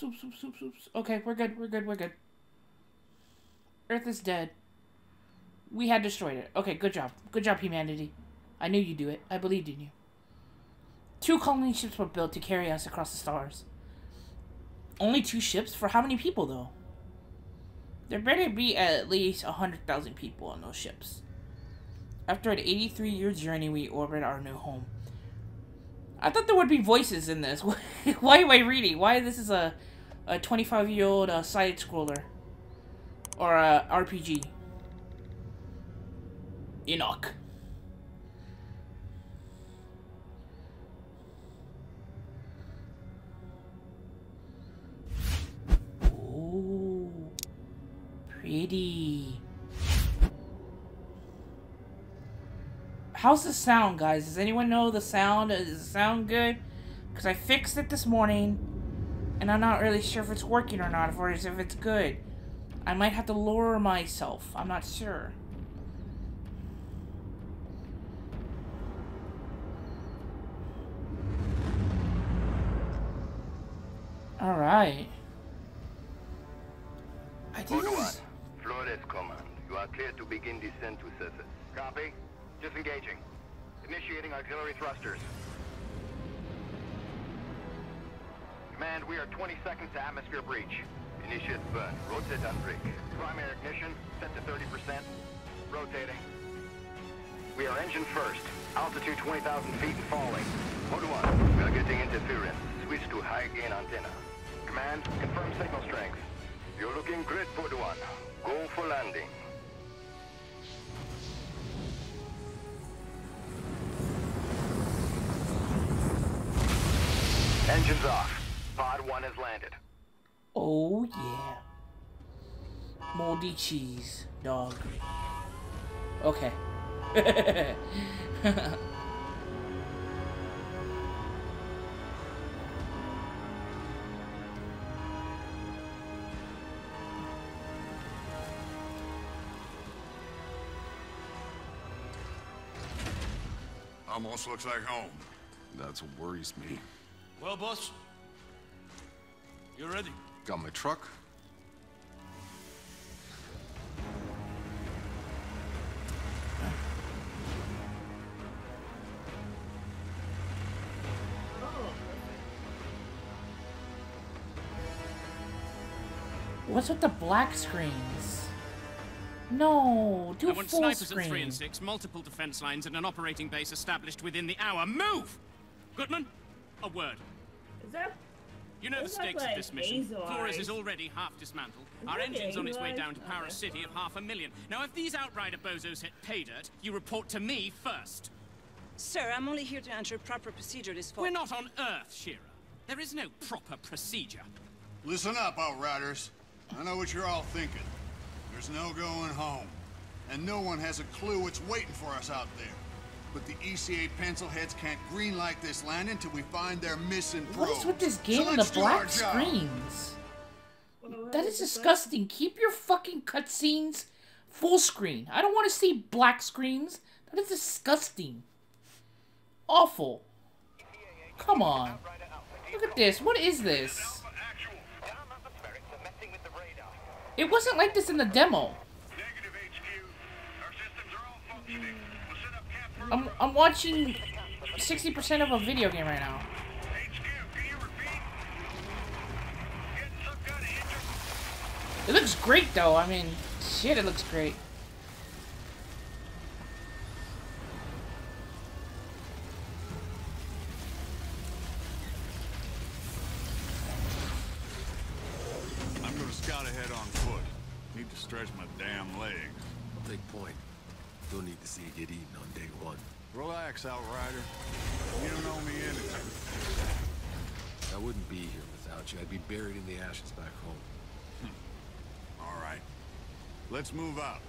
Soup, soup, soup, soup. Okay, we're good, we're good, we're good. Earth is dead. We had destroyed it. Okay, good job. Good job, humanity. I knew you'd do it. I believed in you. Two colony ships were built to carry us across the stars. Only two ships? For how many people, though? There better be at least 100,000 people on those ships. After an 83-year journey, we orbit our new home. I thought there would be voices in this. Why am I reading? Why this is a a 25 year old uh, side scroller or a RPG? Enoch. Ooh, pretty. How's the sound, guys? Does anyone know the sound? Does it sound good? Because I fixed it this morning, and I'm not really sure if it's working or not, or if it's good. I might have to lower myself. I'm not sure. Alright. I think this Flores Command. You are clear to begin descent to surface. Copy. Disengaging. Initiating auxiliary thrusters. Command, we are 20 seconds to atmosphere breach. Initiate burn. Uh, rotate on brake. Primary ignition set to 30%. Rotating. We are engine first. Altitude 20,000 feet and falling. Mode 1. We are getting interference. Switch to high gain antenna. Command, confirm signal strength. You're looking great, Pod 1. Go for landing. Engines off. Pod 1 has landed. Oh yeah. Moldy cheese, dog. Okay. Almost looks like home. That's what worries me. Well, boss, you ready? Got my truck. What's with the black screens? No, do I want full snipers screen. at 3 and 6, multiple defense lines, and an operating base established within the hour. Move! Goodman, a word. Is that You know the Looks like stakes of this mission. Flores is already half dismantled. Is Our engine's on its way down to eyes? power a city of half a million. Now, if these Outrider bozos hit pay dirt, you report to me first. Sir, I'm only here to ensure proper procedure is followed. We're not on Earth, Shira. There is no proper procedure. Listen up, Outriders. I know what you're all thinking. There's no going home. And no one has a clue what's waiting for us out there. But the ECA pencilheads can't greenlight this landing until we find their missing What probes. is with this So game and the black job. screens? That is disgusting. Keep your fucking cutscenes full screen. I don't want to see black screens. That is disgusting. Awful. Come on. Look at this. What is this? It wasn't like this in the demo. I'm, I'm watching 60% of a video game right now. It looks great though. I mean, shit, it looks great. I'm gonna scout ahead on foot. Need to stretch my damn legs. I'll take point. Don't need to see you get eaten on day one. Relax, Outrider. You don't owe me anything. I wouldn't be here without you. I'd be buried in the ashes back home. Hmm. All right. Let's move out.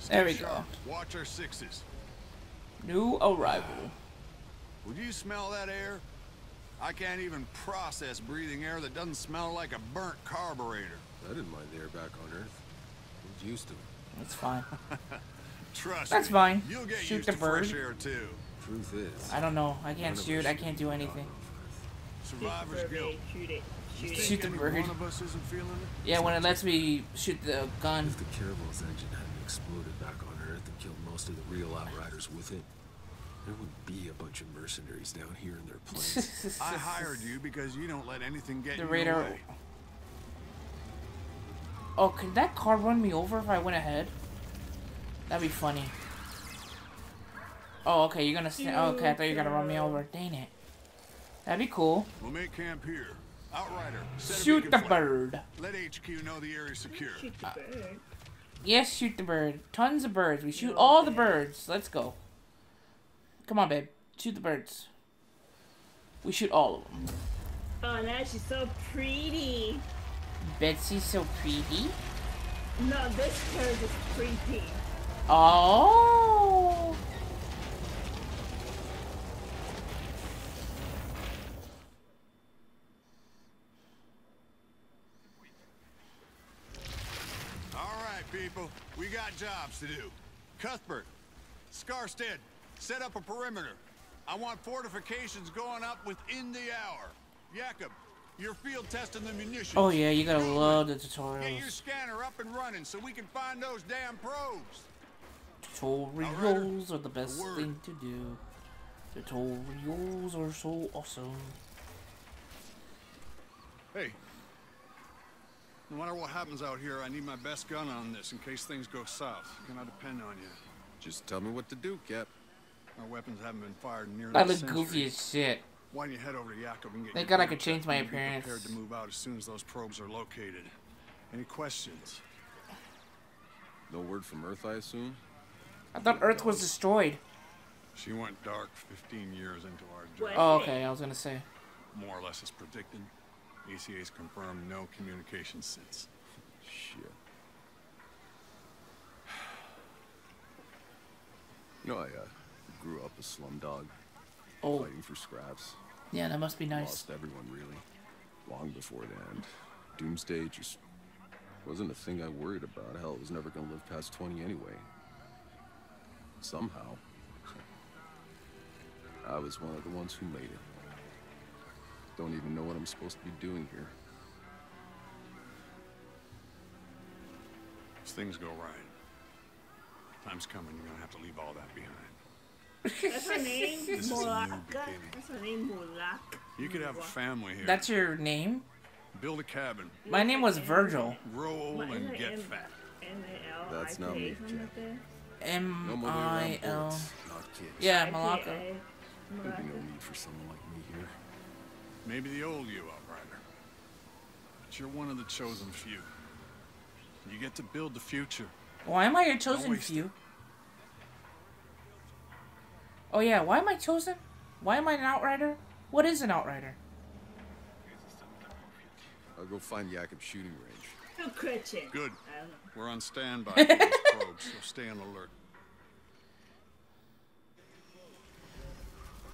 Stay There we sharp. Watch our sixes. New arrival. Would you smell that air? I can't even process breathing air that doesn't smell like a burnt carburetor. I didn't mind the air back on Earth. I was used to it. That's fine. Trust That's me, fine. You'll get Shoot the to bird. air too. Truth is, I don't know. I can't shoot. I can't do anything. Survivor's guilt. Shoot it. Shoot the bird. One of us isn't feeling it? Yeah, when it lets me shoot the gun. If the Caravel's engine hadn't exploded back on Earth and killed most of the real Outriders with it, there would be a bunch of mercenaries down here in their planes. I hired you because you don't let anything get The in radar. your way. Oh, could that car run me over if I went ahead? That'd be funny. Oh, okay, you're gonna stand. Oh, okay, I thought you were gonna run me over. Dang it. That'd be cool. We'll make camp here. Outrider, Shoot the flag. bird. Let HQ know the area's secure. Shoot the uh, bird. Yes, shoot the bird. Tons of birds. We shoot all the birds. Let's go. Come on, babe. Shoot the birds. We shoot all of them. Oh, now she's so pretty. Betsy's so pretty. No, this bird is pretty. Oh. All right, people. We got jobs to do. Cuthbert, Scarsted, set up a perimeter. I want fortifications going up within the hour. Jakob, you're field testing the munitions. Oh yeah, you gotta love the Get your tutorials. scanner up and running so we can find those damn probes. Tutorials are the best word. thing to do. Tutorials are so awesome. Hey. No matter what happens out here, I need my best gun on this in case things go south. Can I depend on you? Just tell me what to do, Cap. Our weapons haven't been fired in nearly I a look goofy as shit. Why don't you head over to Jakob and get Thank God I could change my appearance. prepared to move out as soon as those probes are located. Any questions? No word from Earth, I assume? I thought Earth was destroyed. She went dark 15 years into our journey. Oh, okay. I was gonna say. More or less as predicted. ECA's confirmed no communication since. Shit. You know, I uh, grew up a slum dog, Oh, fighting for scraps. yeah, that must be nice. Lost everyone, really. Long before then. Doomsday just wasn't a thing I worried about. Hell, I was never gonna live past 20 anyway. Somehow. I was one of the ones who made it. Don't even know what I'm supposed to be doing here. If things go right, time's coming you're gonna have to leave all that behind. That's her name? This is Mulak. That's her name, Mulak. You could have a family here. That's your name? Build a cabin, My name was Virgil. grow old, and get fat. That's not me, something like that? M No more I around L. bullets, not kids. Yeah, I-K-A. Malacca. There'd be no need for someone like me here. Maybe the old you, Outrider. But you're one of the chosen few. You get to build the future. Why am I your chosen waste few? Oh yeah, why am I chosen? Why am I an outrider? What is an outrider? I'll go find Jakob's shooting range. Who Christian? Good. I don't know. We're on standby probes, so stay on alert.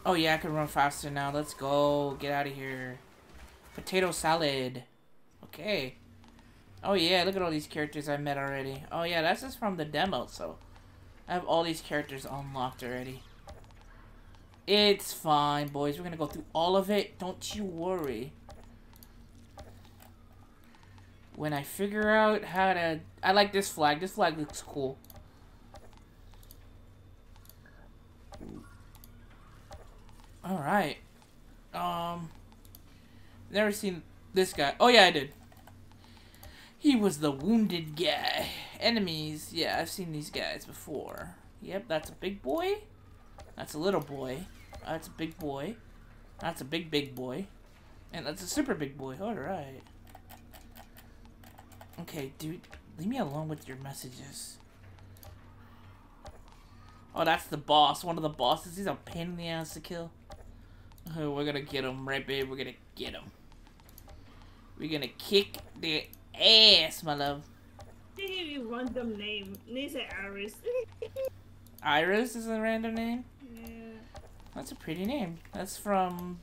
Oh yeah, I can run faster now. Let's go. Get out of here. Potato salad. Okay. Oh yeah, look at all these characters I met already. Oh yeah, that's just from the demo, so I have all these characters unlocked already. It's fine, boys. We're gonna go through all of it. Don't you worry. When I figure out how to... I like this flag. This flag looks cool. Alright. Um... Never seen this guy. Oh yeah, I did. He was the wounded guy. Enemies. Yeah, I've seen these guys before. Yep, that's a big boy. That's a little boy. That's a big boy. That's a big, big boy. And that's a super big boy. Alright. Okay, dude. Leave me alone with your messages. Oh, that's the boss. One of the bosses. He's a pain in the ass to kill. Oh, we're gonna get him, right, babe? We're gonna get him. We're gonna kick the ass, my love. They give you random name. They say Iris. Iris is a random name. yeah. That's a pretty name. That's from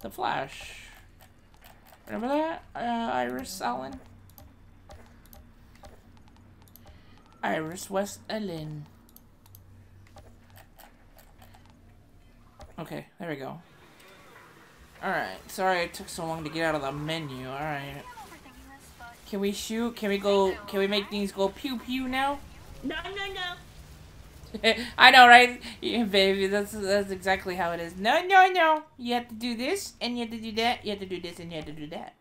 The Flash. Remember that? Uh, Iris Allen? Iris West Allen. Okay, there we go. Alright, sorry it took so long to get out of the menu. Alright. Can we shoot? Can we go? Can we make things go pew pew now? No, no, no. I know, right? Yeah, baby, that's that's exactly how it is. No, no, no. You have to do this, and you have to do that. You have to do this, and you have to do that.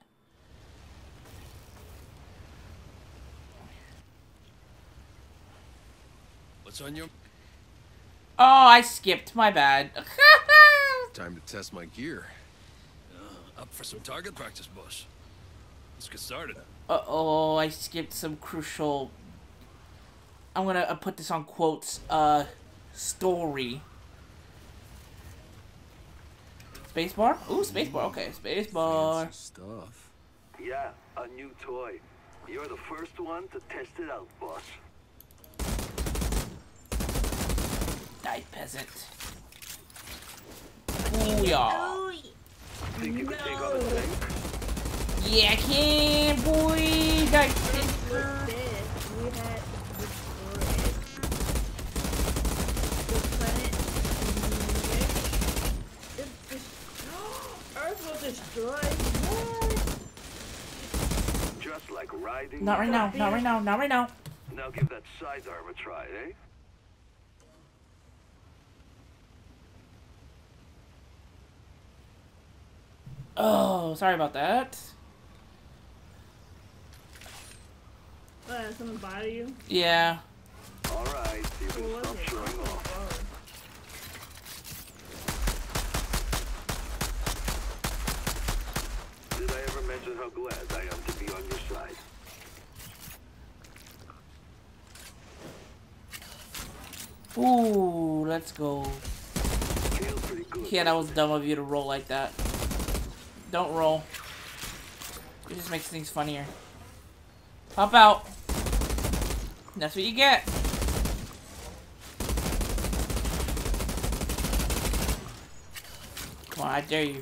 What's on your... Oh, I skipped. My bad. Time to test my gear. Uh, up for some target practice, boss. Let's get started. Uh oh, I skipped some crucial. I'm gonna uh, put this on quotes. Uh, story. Spacebar? Ooh, spacebar. Okay, spacebar. Stuff. Yeah, a new toy. You're the first one to test it out, boss. Die, peasant. Ooh, yeah. Think you could take on No. a? Yeah, I can, boy. Die, with peasant. this, we had destroyed the planet Nick. It just, Earth was destroyed. What? Just like riding. Not right now. Not right now. Not right now. Now give that sidearm a try, eh? Oh, sorry about that. What, someone bother you? Yeah. All right, you can stop showing off. Did I ever mention how glad I am to be on your side? Ooh, let's go. Good. Yeah, that was dumb of you to roll like that. Don't roll. It just makes things funnier. Pop out. That's what you get. Come on, I dare you.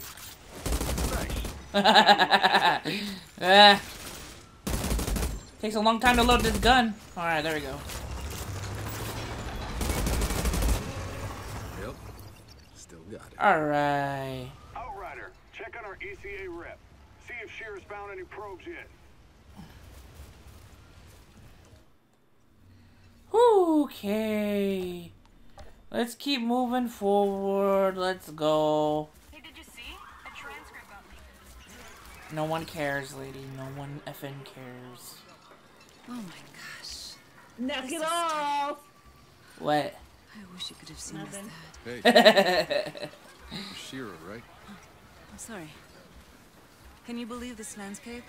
Ah. Takes a long time to load this gun. Alright, there we go. Yep. Still got it. Alright. Outrider, check on our ECA rep. See if Shira's found any probes yet. Okay. Let's keep moving forward. Let's go. Hey, did you see? A transcript got leaked. No one cares, lady. No one effing cares. Oh my gosh. Knock This it is off! What? I wish you could have seen us Nothing. that. Hey, you're Shira, right? Oh, I'm sorry. Can you believe this landscape?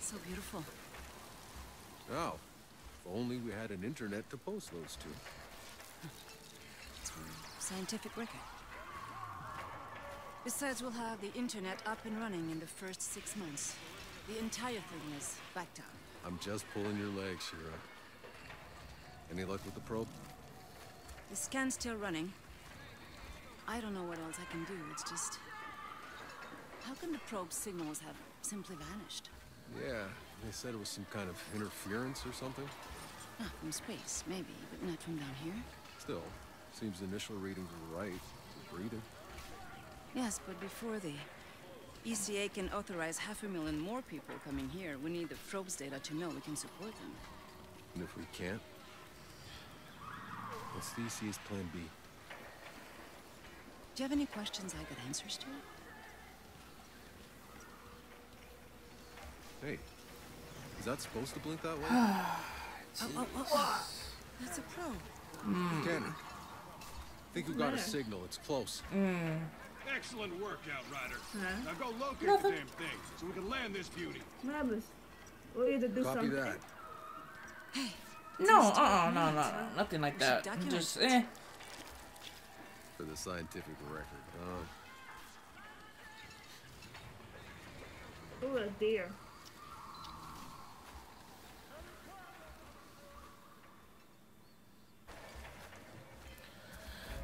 So beautiful. Oh. If only we had an internet to post those to. It's a scientific record. Besides, we'll have the internet up and running in the first six months. The entire thing is backed up. I'm just pulling your leg, Shira. Any luck with the probe? The scan's still running. I don't know what else I can do. It's just... How can the probe signals have simply vanished? Yeah, they said it was some kind of interference or something. Ah, from space, maybe, but not from down here. Still, seems the initial readings were right. Breathing. Yes, but before the ECA can authorize half a million more people coming here, we need the probe's data to know we can support them. And if we can't, what's the ECA's plan B? Do you have any questions I got answers to? Hey, is that supposed to blink that way? Oh, oh, oh, oh. That's a probe. Tanner, think we got a signal. It's close. Mm. Excellent work, Outrider. Huh? Now go locate Nothing. the damn thing so we can land this beauty. What? We need to do Copy something. that. No, uh, uh no, no, no, nothing like We should that. Just, it. eh. For the scientific record. Uh, Ooh, a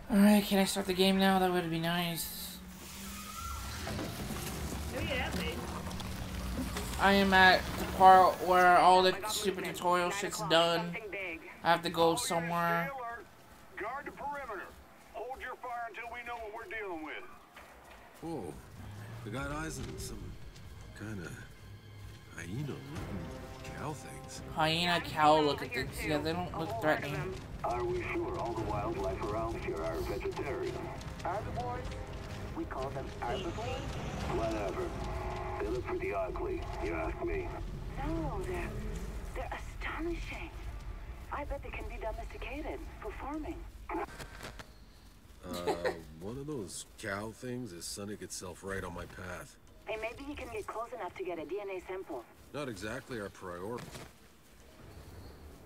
Alright, can I start the game now? That would be nice. I am at the part where all the stupid tutorial shit's done. I have to go somewhere. Guard the perimeter. Hold your fire until we know what we're dealing with. whoa. I got eyes on some kind of hyena-looking cow things. Hyena, cow look at things. Yeah, they don't look threatening. Are we sure all the wildlife around here are vegetarian? Herbivores? We call them herbivores? Whatever. They look pretty ugly, you ask me. No, they're, they're astonishing. I bet they can be domesticated for farming. Uh, one of those cow things is sunning itself right on my path. Hey, maybe you can get close enough to get a DNA sample. Not exactly our priority.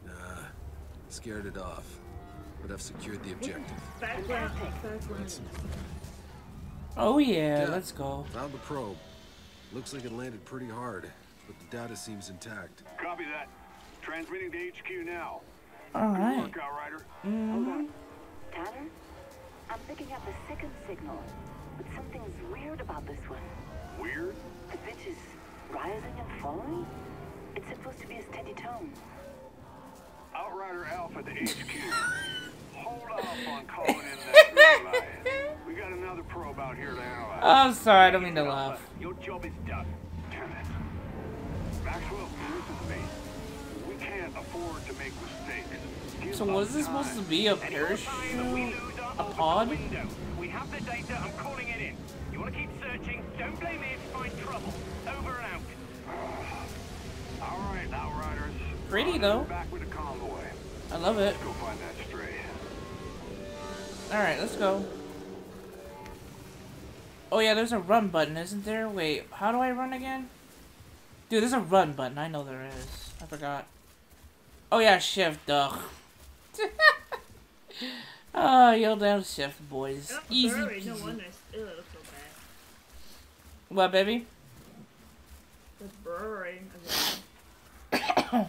Nah, scared it off. But I've secured the objective. Background. Background. Oh yeah, let's go. Found the probe. Looks like it landed pretty hard, but the data seems intact. Copy that. Transmitting to HQ now. All right. Good work, Outrider. Mm-hmm. Hold on. Tanner? I'm picking up a second signal, but something's weird about this one. Weird? The pitch is rising and falling? It's supposed to be a steady tone. Outrider Alpha to HQ. Hold off on calling in that. We got another probe out here to analyze. I'm sorry, I don't mean to laugh. Your job is done. Damn it. Maxwell, listen to me. We can't afford to make mistakes. Give So what is this time. supposed to be a parachute? A pod? Window. We have the data. I'm calling it in. You want to keep searching? Don't blame me if you find trouble. Over and out. All right, Outriders. Pretty though. Back with the convoy. I love it. Go find that stray. All right, let's go. Oh yeah, there's a run button, isn't there? Wait, how do I run again? Dude, there's a run button. I know there is. I forgot. Oh yeah, shift. Duh. oh, yell down shift, boys. Oh, Easy furry, No wonder it's so bad. What, baby? The burrowing again. Hey,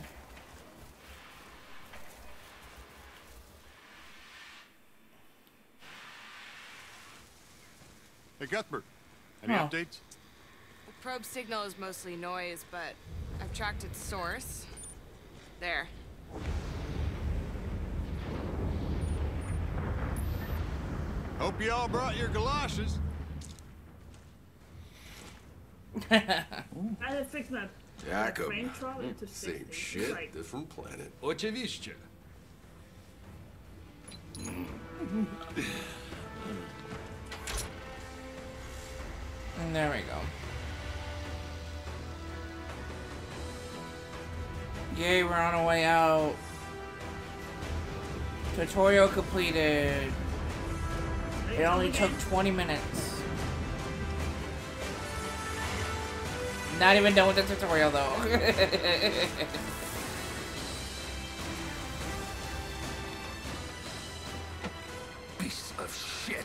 Cuthbert. Any Huh. updates? The probe signal is mostly noise, but I've tracked its source. There. Hope you all brought your galoshes. I had to fix my Jacob. frame trolley to Same shit, Like, different planet. Oczywiście. And there we go. Yay, we're on our way out. Tutorial completed. It only took 20 minutes. Not even done with the tutorial though. Piece of shit.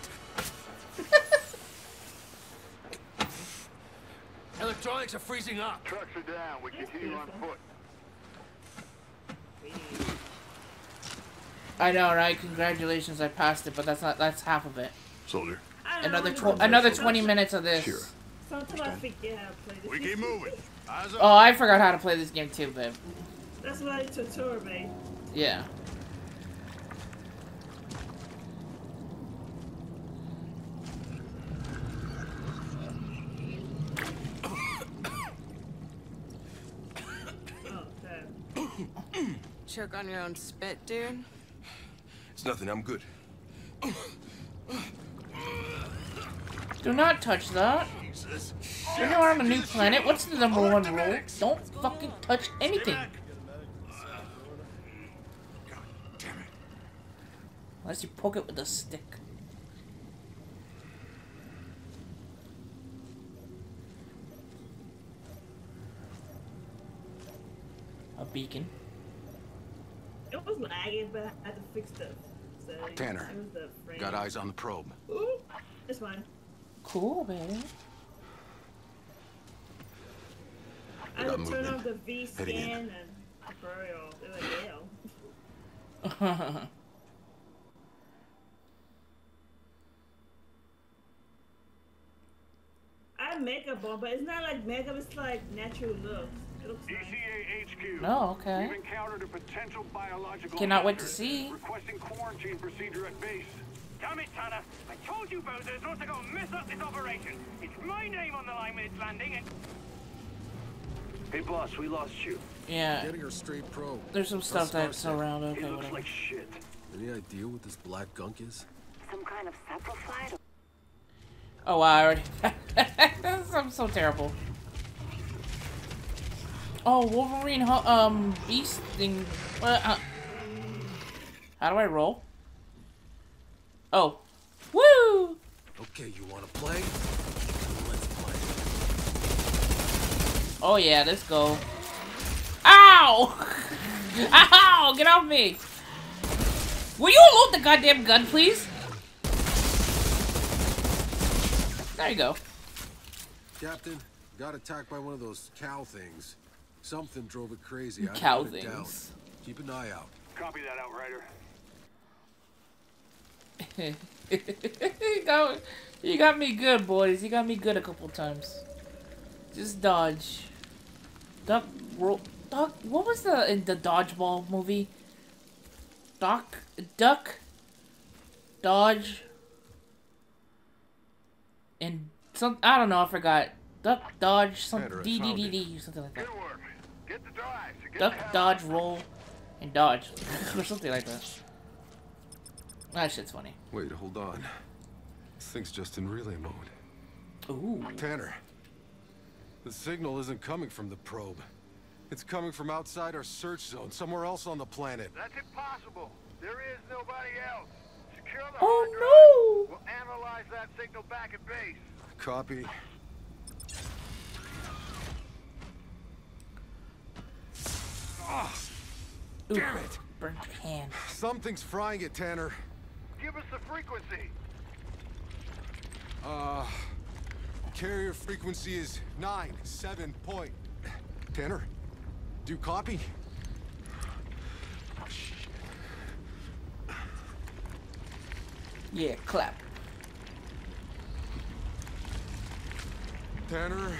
Electronics are freezing up. Trucks are down. We can continue on foot. I know, right? Congratulations, I passed it, but that's not that's half of it. Soldier. Another tw another 20 minutes of this. Sure. Sometimes I forget how to play this. We keep moving. Eyes. Oh, I forgot how to play this game too, babe. That's why it's a tour, babe. Yeah. Oh, okay. Choke on your own spit, dude. It's nothing, I'm good. Do not touch that. You know we're on a new planet. What's the number one rule? Don't fucking touch anything. Unless you poke it with a stick. A beacon. It was lagging, but I had to fix the settings. Tanner, the. Got eyes on the probe. Ooh, it's fine. Cool, baby. I got had to turn movement. off the V Heading scan and burial. They're like, yeah. I have makeup on, but it's not like makeup. It's like natural looks. It looks nice. ECA HQ. Oh, okay. We've encountered a potential biological Cannot wait to see. Requesting quarantine procedure at base. Damn it, Tanner. I told you bozos not to go mess up this operation. It's my name on the line when it's landing, and... Hey, boss, we lost you. Yeah. Getting her straight pro. There's some stuff that's around. Okay, It looks whatever. like shit. Any idea what this black gunk is? Some kind of saprophyte? Oh, wow, I already. I'm so terrible. Oh, Wolverine, um, beast thing. Uh, uh, how do I roll? Oh, woo! Okay, you wanna play? Let's play. Oh yeah, let's go. Ow! Ow! Get off me! Will you load the goddamn gun, please? There you go. Captain, got attacked by one of those cow things. Something drove it crazy. I Cow put it down. things. Keep an eye out. Copy that, Outrider. you, got, you got me good, boys. You got me good a couple times. Just dodge. Duck, roll. Duck. What was the in the dodgeball movie? Duck, duck, dodge, and some. I don't know. I forgot. Duck, dodge, some Better, I D D found D. D something like that. Get the drive. Get Duck, the dodge, roll, and dodge, or something like that. That shit's funny. Wait, hold on. This thing's just in relay mode. Ooh. Tanner, the signal isn't coming from the probe. It's coming from outside our search zone, somewhere else on the planet. That's impossible. There is nobody else. Secure the Oh, no. We'll analyze that signal back at base. Copy. Ah, Ooh, damn it! Burnt hand. Something's frying it, Tanner. Give us the frequency. Uh, carrier frequency is nine seven point. Tanner, do you copy? Oh, shit. Yeah, clap. Tanner,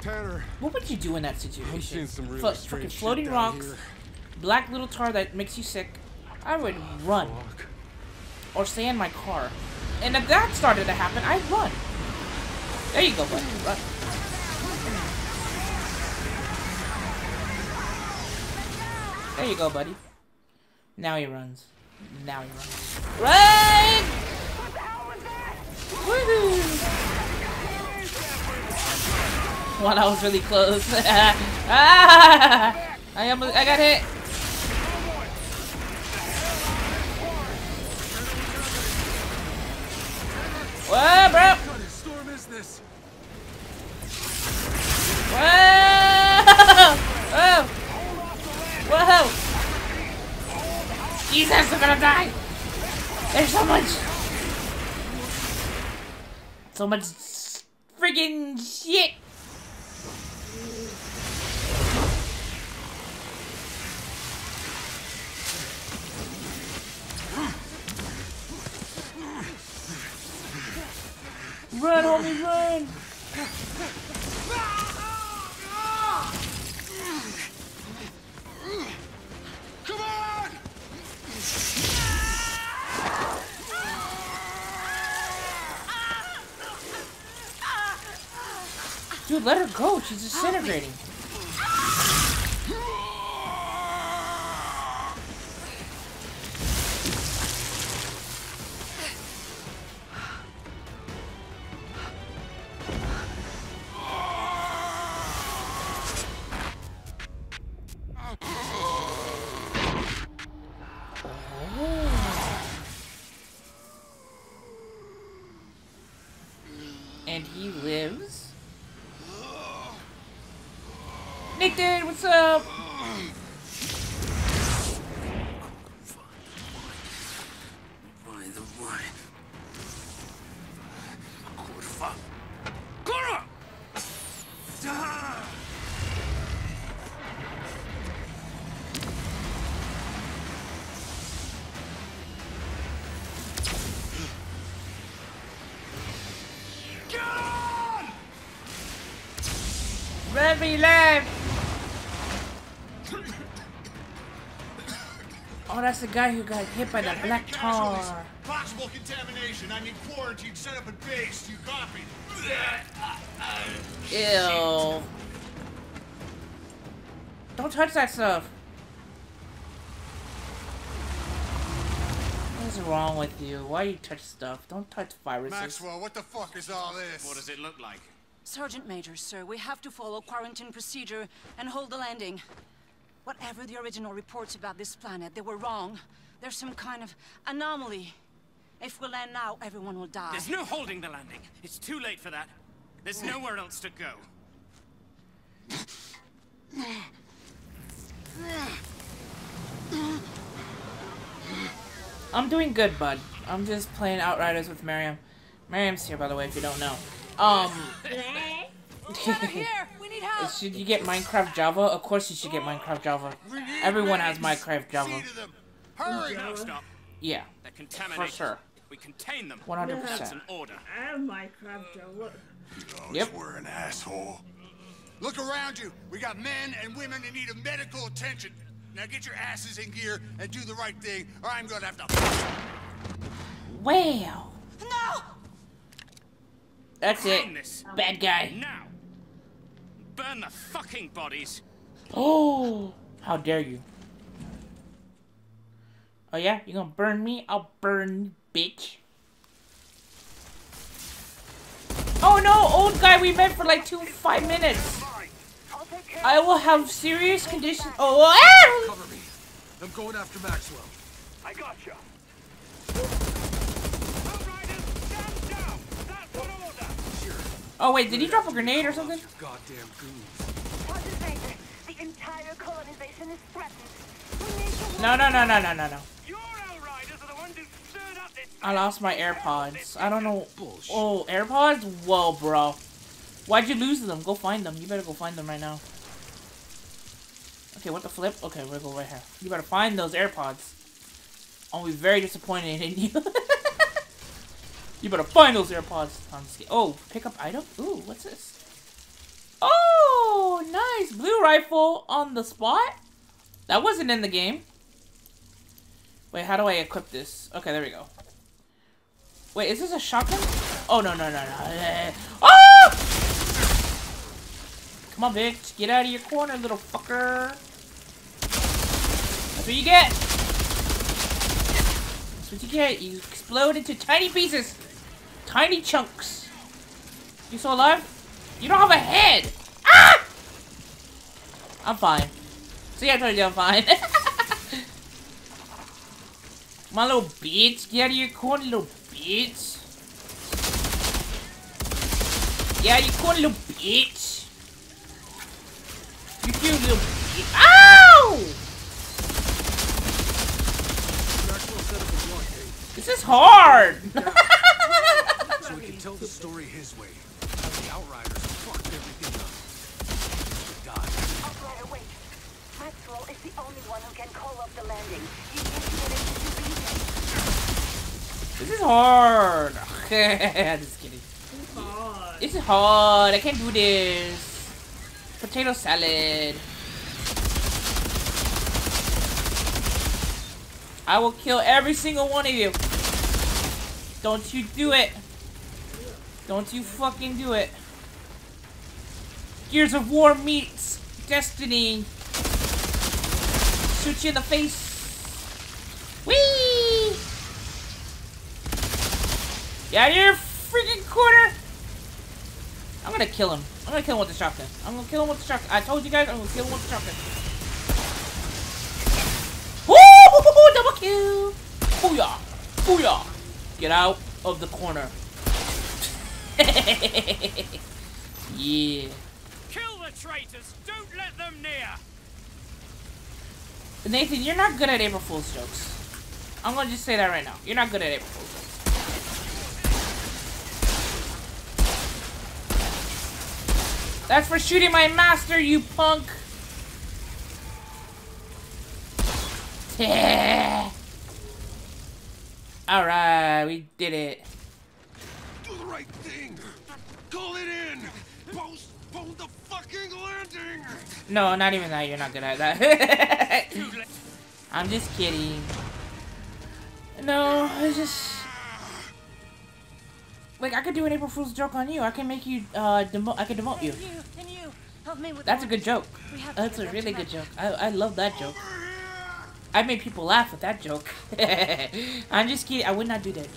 Tanner. What would you do in that situation? seen some really Flo- fucking floating rocks, here. black little tar that makes you sick. I would run Fuck. or stay in my car. And if that started to happen, I'd run. There you go, buddy. Run. There you go, buddy. Now he runs. Now he runs. Run! What the hell was that? Woohoo! One, I was really close. ah! I almost, I got hit. Whoa, bro! What kind of storm is this? Whoa! Whoa! Whoa! Jesus, I'm gonna die! There's so much! So much friggin' shit! Run, homie, run! Dude, let her go. She's oh disintegrating. That's the guy who got hit by the black heavy casualties. tar. Possible contamination. I need quarantine set up at base. You copy? Ew. Don't touch that stuff. What is wrong with you? Why you touch stuff? Don't touch viruses. Maxwell, what the fuck is all this? What does it look like? Sergeant Major, sir, we have to follow quarantine procedure and hold the landing. Whatever the original reports about this planet, they were wrong. There's some kind of anomaly. If we land now, everyone will die. There's no holding the landing. It's too late for that. There's nowhere else to go. I'm doing good, bud. I'm just playing Outriders with Mariam. Mariam's here, by the way, if you don't know. Um, here! We need help! should you get Minecraft Java? Of course you should get Minecraft Java. Everyone has Minecraft Java. Hurry! No, stop. Yeah, They're for sure. We contain them. 100%. That's an order. I have Minecraft Java. You Yep. We're an asshole. Look around you. We got men and women in need of medical attention. Now get your asses in gear and do the right thing, or I'm gonna have to. Wow. No! That's it. Bad guy. Now. Burn the fucking bodies. Oh, how dare you? Oh yeah, you gonna burn me? I'll burn you, bitch. Oh no, old guy we met for like two, five minutes. I will have serious conditions. Oh, ah! Cover me. I'm going after Maxwell. I got you. Outriders, stand down. That's an order. Oh wait, did he drop a grenade or something? Goddamn goons. The entire colonization is threatened. We need to No, no, no, no, no, no, no. Your Outriders are the ones who stirred up this. I lost my AirPods. I don't know. Oh, AirPods? Whoa, bro. Why'd you lose them? Go find them. You better go find them right now. Okay, what the flip? Okay, we'll go right here. You better find those AirPods. I'll be very disappointed in you. you better find those AirPods. I'm just. Oh, pick up item? Ooh, what's this? Oh, nice. Blue rifle on the spot? That wasn't in the game. Wait, how do I equip this? Okay, there we go. Wait, is this a shotgun? Oh, no, no, no, no. Oh! Come on, bitch. Get out of your corner, little fucker. That's what you get. That's what you get. You explode into tiny pieces. Tiny chunks. You still alive? You don't have a head. Ah! I'm fine. See, I told you I'm fine. My little bitch. Get out of your corner, little bitch. Yeah, you corner, little bitch. You cute little bitch. Ow! Maxwell set up a blockade This is hard. so he can tell the story his way. The Outriders fucked everything up. They died. Outrider, wait. Maxwell is the only one who can call off the landing. You need to get into the region. this is hard. Just kidding. hard. This is hard. I can't do this. Potato salad. I will kill every single one of you. Don't you do it. Don't you fucking do it. Gears of War meets Destiny. Shoot you in the face. Whee! Get out of your freaking corner! I'm gonna kill him. I'm gonna kill him with the shotgun. I'm gonna kill him with the shotgun. I told you guys I'm gonna kill him with the shotgun. Woo! Double kill! Booyah! Booyah! Get out of the corner. yeah. Kill the traitors. Don't let them near. Nathan, you're not good at April Fool's jokes. I'm gonna just say that right now. You're not good at April Fool's jokes. That's for shooting my master, you punk! Yeah. Alright, we did it. Do the right thing. Call it in. Postpone the fucking landing. No, not even that. You're not good at that. I'm just kidding. No, it's just like I could do an April Fool's joke on you. I can make you uh demo I can demote you. And you, and you, help me with That's a good joke. We have to That's a really good joke. I I love that joke. I made people laugh with that joke. I'm just kidding. I would not do that.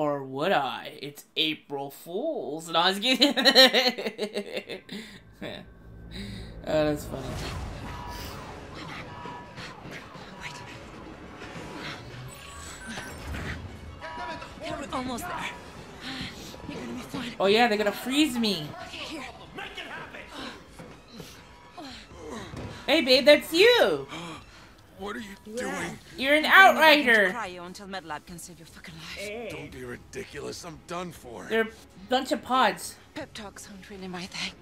Or would I? It's April Fool's. No, I was kidding. oh, that's funny. We're almost there. You're gonna be fine. Oh yeah, they're gonna freeze me. Hey babe, that's you. What are you doing? You're an I'm gonna go back into outrider. cryo until MedLab can save your fucking life. Don't be ridiculous. I'm done for. They're a bunch of pods. Pep talks aren't really my thing.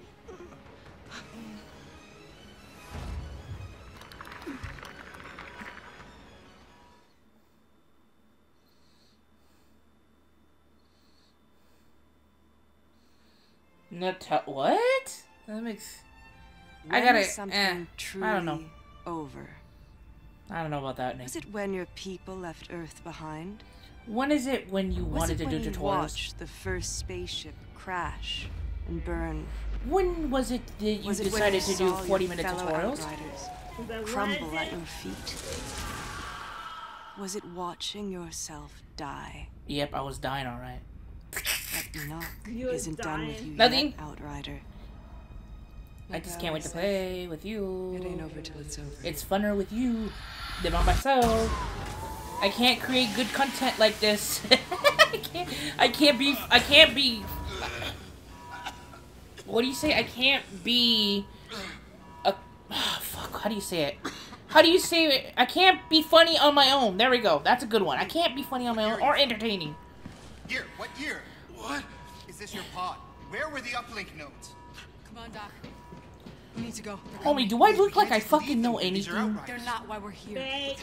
Nut what? That makes. I gotta. is something Eh, truly I don't know. over? I don't know about that. Nick. Was it when your people left Earth behind? When is it when you Was wanted it to when do you tutorials? watched the first spaceship crash and burn? When was it that you Was decided you to do 40 minute fellow tutorials? Crumble at your feet? Was it watching yourself die? Yep, I was dying alright. That knock You was isn't done with dying. you Nothing. yet, Outrider. I just can't wait to play with you. It ain't over till it's over. It's funner with you than by myself. I can't create good content like this. I can't. I can't be. I can't be. What do you say? I can't be. A, ah, fuck. How do you say it? How do you say it? I can't be funny on my own. There we go. That's a good one. I can't be funny on my own or entertaining. Year? What year? What? Is this your pod? Where were the uplink notes? Come on, Doc. We need to go. Homie, do I look like I fucking know anything? They're not why we're here.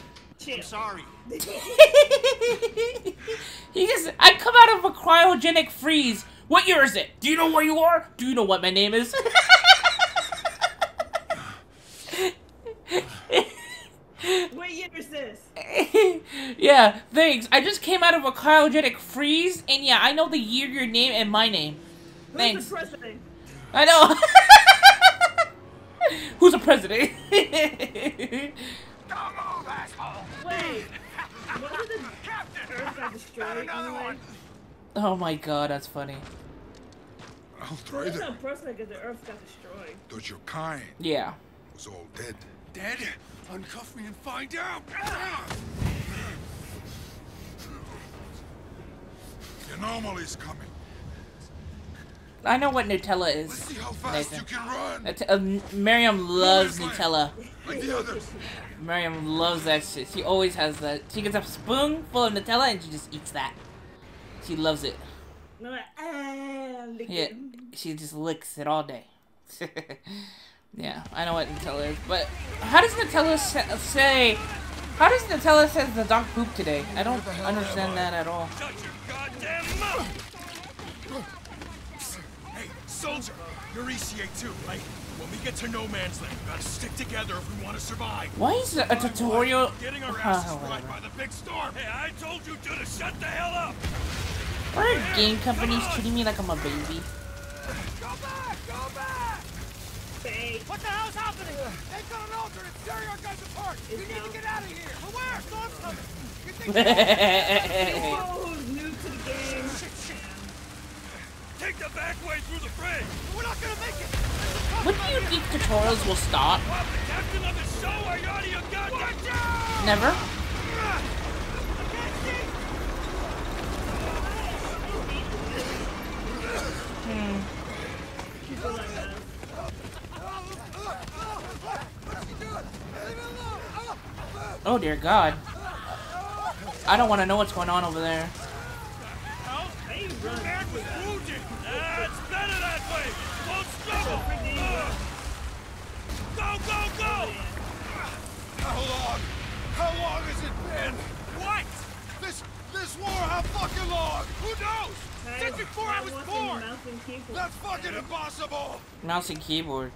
I'm sorry. He just, I come out of a cryogenic freeze. What year is it? Do you know where you are? Do you know what my name is? What year is this? yeah, thanks. I just came out of a cryogenic freeze, and yeah, I know the year, your name, and my name. Who's Thanks. I know. Who's the president? Wait. Wasn't the Earth got destroyed anyway? oh my god, that's funny. There's no person that the Earth got destroyed. That your kind Yeah. was all dead. Dead? Uncuff me and find out. The anomaly's coming. I know what Nutella is. Let's see how fast Nathan. you can run. Uh, Mariam loves Nutella. Like. Mariam loves that shit. She always has that. She gets a spoon full of Nutella and she just eats that. She loves it. No, like, ah, lick Yeah, she just licks it all day. yeah, I know what Nutella is, but how does Nutella sa- say? How does Nutella says the dog pooped today? I don't understand that at all. Hey, soldier, you're ECA too, right? When we get to no man's land, we gotta stick together if we want to survive. Why is a tutorial? Getting our asses whatever. right by the big storm. Hey, I told you to shut the hell up. Why are game companies treating me like I'm a baby? Go back, go back. What the hell's happening? They've got an alternate tearing our guys apart. We need to get out of here. But where? Storm's coming. You think Take the back way through the bridge. We're not gonna make it. When do you think tutorials will stop? Captain of the show, are you out of your goddamn job? Never. Hmm. People like that. Oh dear God. I don't want to know what's going on over there. They run. Man was wounded. That's better that way. Don't struggle. Uh, Go, go, go. How long? How long has it been? What? This this war, how fucking long? Who knows? Hey, Since before I was born. Mouse and Keyboard. That's fucking impossible. Mouse and keyboard.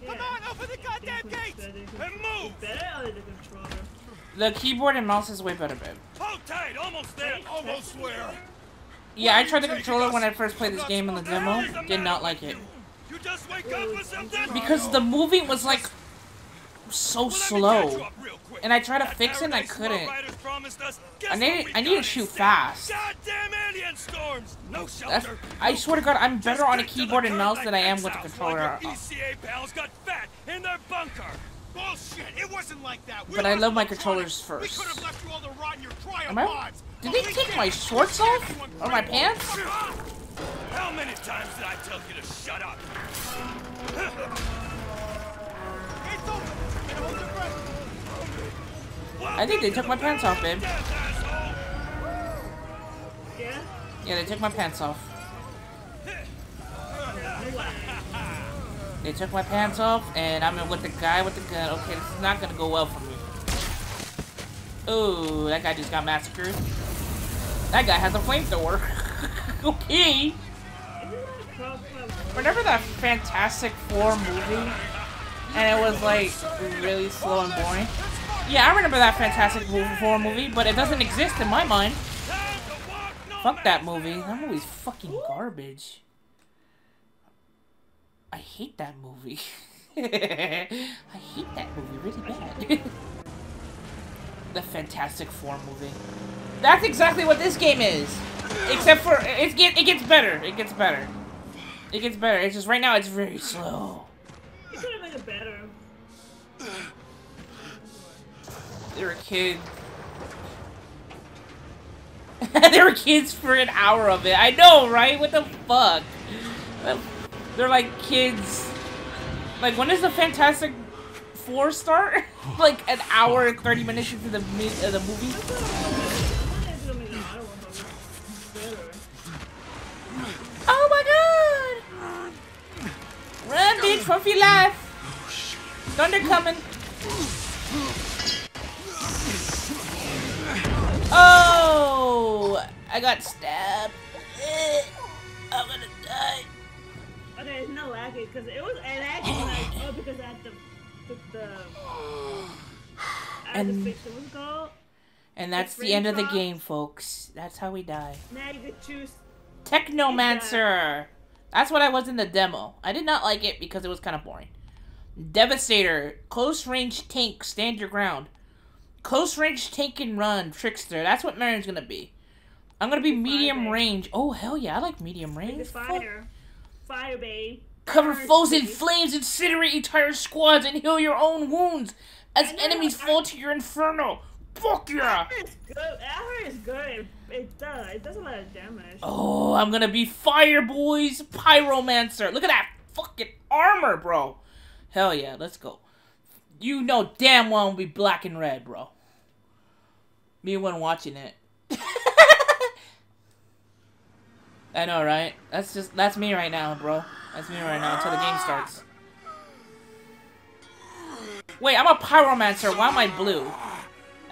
Yeah. Come on, Open the goddamn gates and move! Better or the controller? The keyboard and mouse is way better, babe. Hold tight, almost there. Almost where? Yeah, I tried the controller when I first played this game in the demo. Did not like it. You just wake up or something? Because the moving was like so slow. And I tried to fix it and I couldn't. I need I need to shoot fast. No That's, shelter. I swear to God, I'm better on a keyboard and mouse than I am with a controller. ECA pals got fat in their bunker. Bullshit! It wasn't like that. We But I love my controllers first. could have left you all to rot in your Am I? Did they take my shorts off? Or my pants? How many times did I tell you to shut up? I think they took my pants off, babe. Yeah? Yeah, they took my pants off. They took my pants off, and I'm in with the guy with the gun. Okay, this is not gonna go well for me. Oh, that guy just got massacred. That guy has a flamethrower. okay. Remember that Fantastic Four movie? And it was like really slow and boring? Yeah, I remember that Fantastic Four movie, but it doesn't exist in my mind. Fuck that movie. That movie's fucking garbage. I hate that movie. I hate that movie really bad. the Fantastic Four movie. That's exactly what this game is. Except for it get it gets better. It gets better. It gets better. It's just right now it's very slow. You could have it better. They were kids. they were kids for an hour of it. I know, right? What the fuck? They're like kids. Like when does the Fantastic Four start? like an hour and thirty minutes into the uh, the movie. Oh my god! Run, bitch, for your life! Thunder coming! Oh! I got stabbed. I'm gonna die. Okay, it's not lagging because it was lagging like oh because I had the the, the I had to And- fix it. Called? And that's the frame end of the game, folks. That's how we die. Now you can choose. Technomancer! That's what I was in the demo. I did not like it because it was kind of boring. Devastator. Close range tank. Stand your ground. Close range tank and run. Trickster. That's what Mariam's gonna be. I'm gonna be medium range. Oh, hell yeah. I like medium range. Fire, fire, babe. Cover Fire, foes in babe. flames, incinerate entire squads, and heal your own wounds as enemies fall to your inferno. Fuck yeah! It's good. I heard it's good. It, does. It does a lot of damage. Oh, I'm gonna be Fire Boys Pyromancer. Look at that fucking armor, bro. Hell yeah, let's go. You know damn well I'm gonna be black and red, bro. Me when watching it. I know, right? That's just that's me right now, bro. That's me right now until the game starts. Wait, I'm a pyromancer. Why am I blue?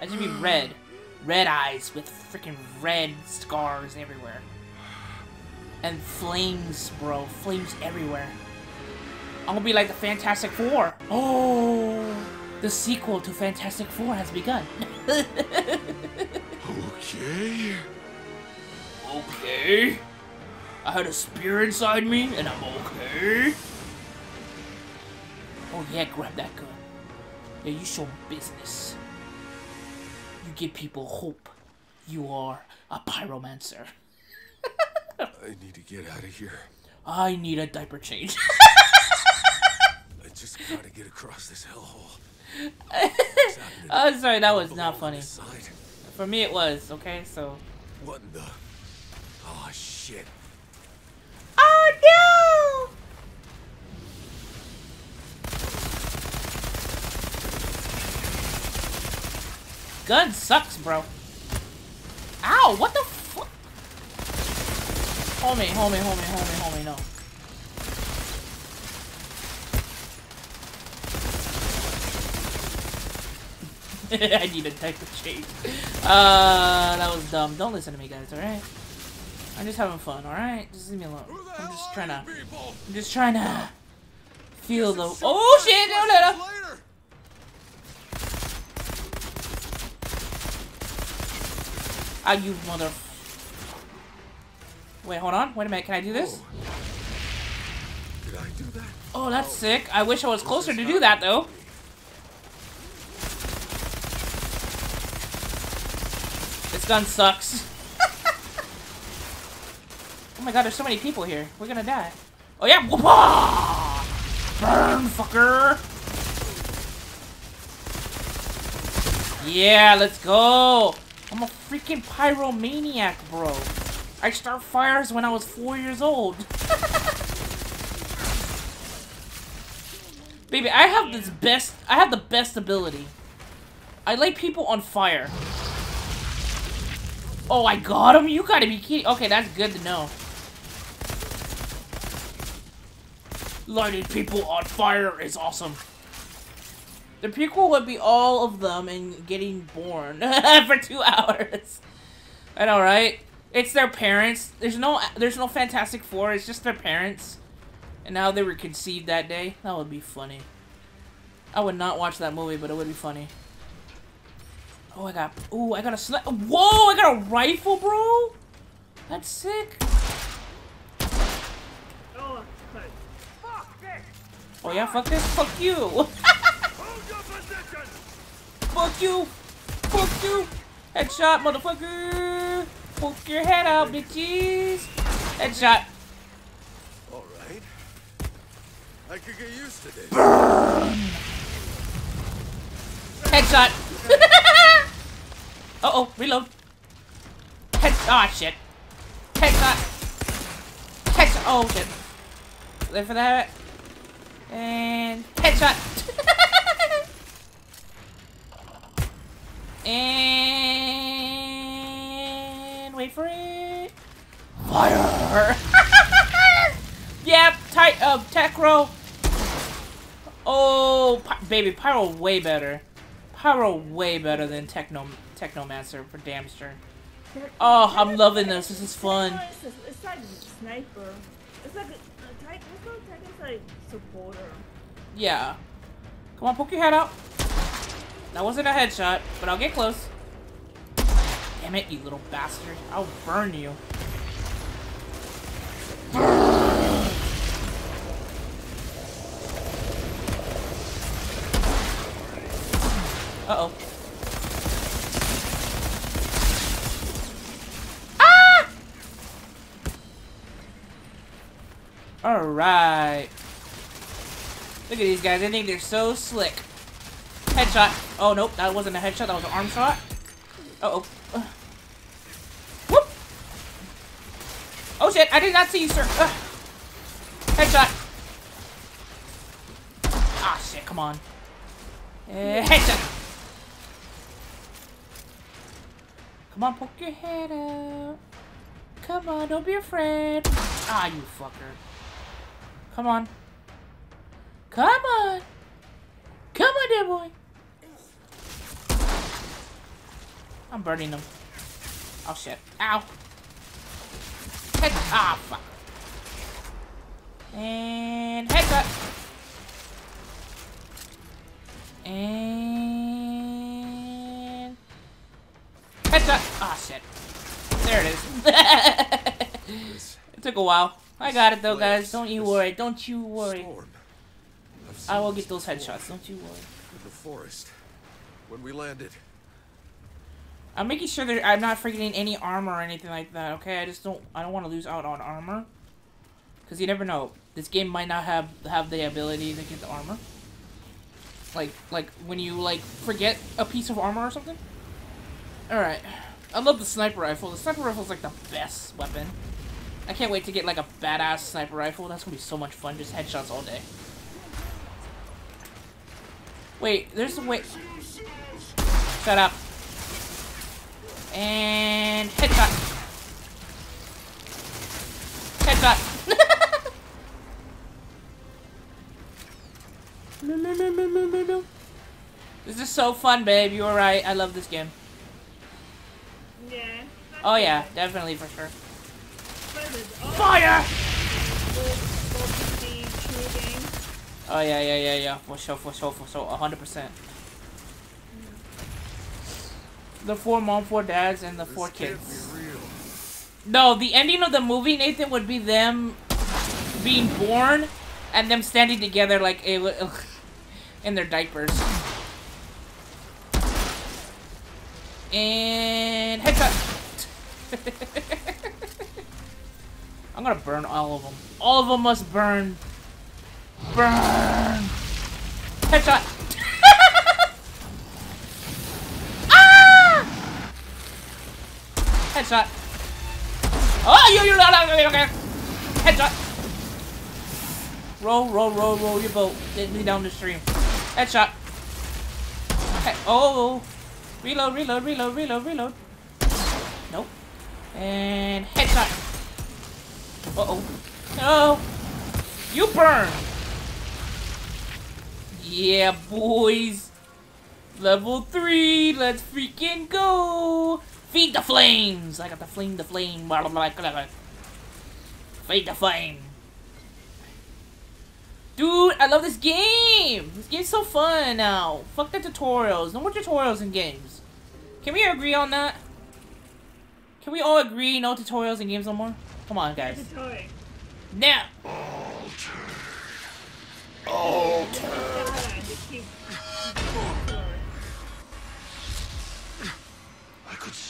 I should be red. Red eyes with freaking red scars everywhere. And flames, bro. Flames everywhere. I'm gonna be like the Fantastic Four. Oh, the sequel to Fantastic Four has begun. Okay. okay. I had a spear inside me, and I'm okay. Oh yeah, grab that gun. Yeah, you show business. You give people hope. You are a pyromancer. I need to get out of here. I need a diaper change. I just gotta get across this hellhole. oh, sorry, that was not funny. For me, it was, okay? So. What in the? Oh shit! Oh no! Gun sucks, bro. Ow, what the fuck? Homie, homie, homie, homie, homie, no. I need a type of change. Uh, that was dumb. Don't listen to me, guys, alright? I'm just having fun, alright? Just leave me alone. I'm just trying to... I'm just trying to... Feel the. Oh shit! No, no, no. Ah, you mother. Wait, hold on. Wait a minute. Can I do this? Did I do that? Oh, that's sick. I wish I was closer to do that though. Gun sucks. oh my god, there's so many people here. We're gonna die. Oh yeah! Burn, fucker! Yeah, let's go! I'm a freaking pyromaniac, bro. I start fires when I was four years old. Baby, I have this best- I have the best ability. I light people on fire. Oh, I got him? You gotta be kidding. Okay, that's good to know. Lighting people on fire is awesome. The prequel would be all of them and getting born for two hours. I know, right? It's their parents. There's no, there's no Fantastic Four. It's just their parents, and now they were conceived that day. That would be funny. I would not watch that movie, but it would be funny. Oh, I got. Ooh, I got a sniper. Whoa, I got a rifle, bro. That's sick. Oh. Oh yeah, fuck this. Fuck you. fuck you. Fuck you. Headshot, motherfucker. Poke your head out, bitches. Headshot. Alright. I could get used to this. Burn. Headshot. uh oh, reload. Head. Ah, shit. Headshot. Headshot. Oh shit. Wait for that. And headshot. and wait for it. Fire. yep. Tight. Uh, Tacro. Oh, baby, Pyro way better. Pyro way better than Techno Technomancer for damn sure. Oh, I'm loving this. This is fun. It's, a- it's like sniper. It's like a, a type. What's called type? It's like supporter. Yeah. Come on, poke your head out. That wasn't a headshot, but I'll get close. Damn it, you little bastard. I'll burn you. Uh-oh. Ah! Alright. Look at these guys. I think they're so slick. Headshot. Oh, nope. That wasn't a headshot. That was an arm shot. Uh-oh. Uh. Whoop! Oh, shit. I did not see you, sir. Ugh. Headshot. Ah, shit. Come on. Uh, headshot. Come on, poke your head out. Come on, don't be afraid. Ah, you fucker. Come on. Come on. Come on, there, boy. I'm burning them. Oh, shit. Ow. Head. Ah, fuck. And headshot. And headshot. Ah, shit. There it is. it took a while. I got it though, guys. Don't you worry. Don't you worry. I will get those headshots. Don't you worry. In the forest. When we landed. I'm making sure that I'm not forgetting any armor or anything like that. Okay, I just don't. I don't want to lose out on armor. Cause you never know. This game might not have have the ability to get the armor. Like like when you like forget a piece of armor or something. All right. I love the sniper rifle. The sniper rifle is like the best weapon. I can't wait to get like a badass sniper rifle. That's gonna be so much fun. Just headshots all day. Wait, there's a way. Shut up. And headshot. Headshot. no, no, no, no, no, no, no. This is so fun, babe. You were right. I love this game. Yeah. Oh yeah, definitely for sure. Fire! Oh yeah, yeah, yeah, yeah. For sure, for sure, for sure. A hundred percent. The four mom, four dads, and the four kids. No, the ending of the movie, Nathan, would be them being born and them standing together like would, in their diapers. And headshot. I'm gonna burn all of them. All of them must burn. Burn. Headshot. ah! Headshot. Oh, you, you, you, okay. Headshot. Roll, roll, roll, roll your boat. Get me down the stream. Headshot. He oh. Reload, reload, reload, reload, reload. Nope. And headshot. Uh-oh. No. You burn. Yeah, boys. Level 3. Let's freaking go. Feed the flames. I got the flame, the flame. Blah, blah, blah, blah, blah. Feed the flame. Dude, I love this game! This game's so fun now. Fuck the tutorials. No more tutorials in games. Can we agree on that? Can we all agree no tutorials in games no more? Come on, guys. Now! I could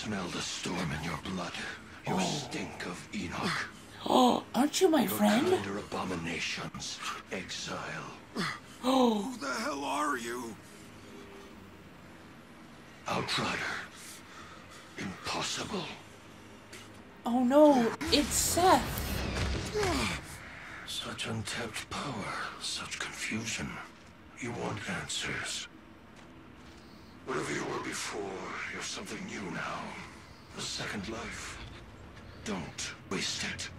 smell the storm in your blood. Your oh. stink of Enoch. Oh, aren't you my your friend? kind are abominations. Exile. Oh. Who the hell are you? Outrider. Impossible. Oh no, it's Seth. Such untapped power, such confusion. You want answers. Whatever you were before, you're something new now. A second life. Don't waste it.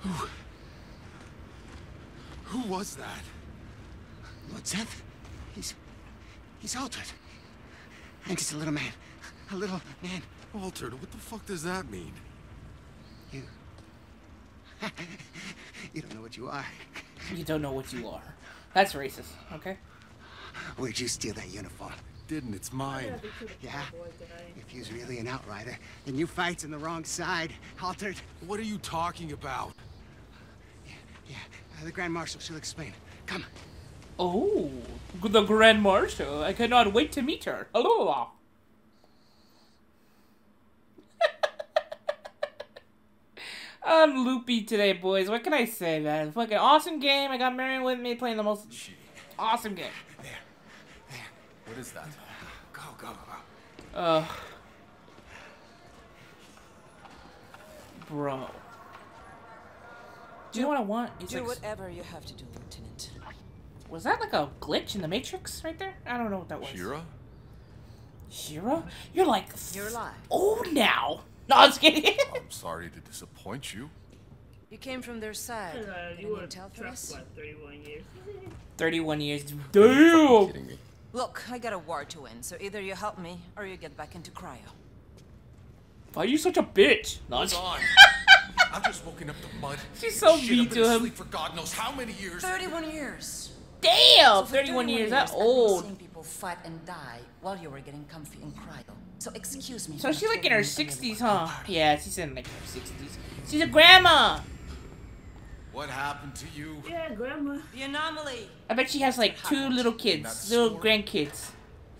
Who? Who was that? Lord Seth? He's... he's altered. And he's a little man. A little man. Altered? What the fuck does that mean? You... you don't know what you are. You don't know what you are. That's racist, okay? Where'd you steal that uniform? Didn't, it's mine. Yeah? If you's really an outrider, then you fights on the wrong side. Altered. What are you talking about? Yeah, uh, the Grand Marshal, she'll explain. Come. Oh, the Grand Marshal. I cannot wait to meet her. Hello. I'm loopy today, boys. What can I say, man? Fucking awesome game. I got Mariam with me playing the most awesome game. What is that? Go, go, go. Uh, bro. Do you know what I want? It's Do like- whatever you have to do, Lieutenant. Was that like a glitch in the Matrix right there? I don't know what that was. Shira? Shira? You're like You're alive. old now. No, I was kidding. I'm sorry to disappoint you. You came from their side. Uh, you you were tell for us? what, 31 years? 31 years. Damn. Look, I got a war to win, so either you help me or you get back into cryo. Why are you such a bitch? No, I was- Hold on. I've just woken up the mud. She's so Shit, mean I've to him. asleep for God knows how many years. 31 years. Damn, So for 31 years. That's I've been old. seeing people fight and die while you were getting comfy in cryo. So excuse me. So she's like in her triggering a little 60s, huh? Yeah, she's in like her 60s. She's a grandma. What happened to you? Yeah, grandma. The anomaly. I bet she has like two little kids, little grandkids.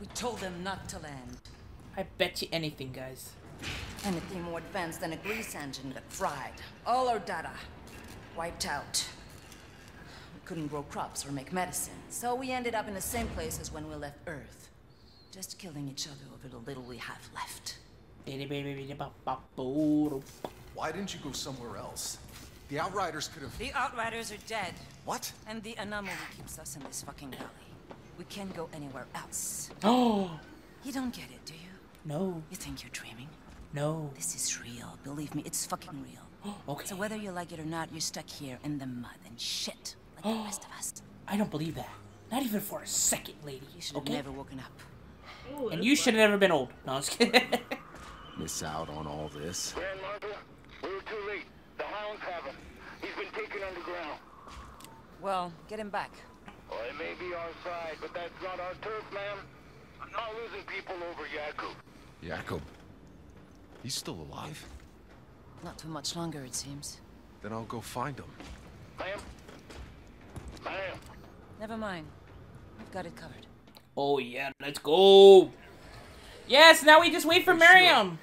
We told them not to land. I bet you anything, guys. Anything more advanced than a grease engine got fried. All our data wiped out. We couldn't grow crops or make medicine, so we ended up in the same place as when we left Earth. Just killing each other over the little we have left. Why didn't you go somewhere else? The Outriders could have. The Outriders are dead. What? And the anomaly keeps us in this fucking valley. We can't go anywhere else. Oh, You don't get it, do you? no, You think you're dreaming? no. This is real. Believe me, it's fucking real. Okay. So whether you like it or not, you're stuck here in the mud and shit like the rest of us. I don't believe that. Not even for a second, lady. You should have never woken up. And you should have never been old. No, I'm just kidding. Miss out on all this. Grand Marshal, we were too late. The hounds have him. He's been taken under Well, get him back. Well, it may be our side, but that's not our turf, ma'am. I'm not losing people over Jakub. Jacob. He's still alive? Not too much longer, it seems. Then I'll go find him. Ma'am? Ma'am? Never mind. I've got it covered. Oh yeah, let's go. Yes, now we just wait for Mariam.